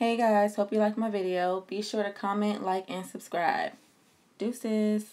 Hey guys, hope you like my video. Be sure to comment, like, and subscribe. Deuces.